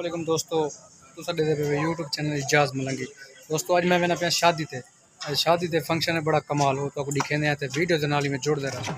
वालेकुम दोस्तों तो the YouTube channel Ijaz Malangi. दोस्तों, आज मैं मैंने अपने शादी थे शादी थे फ़ंक्शन है, बड़ा कमाल हो तो दिखे वीडियो के नाल में जुड़ते रहा।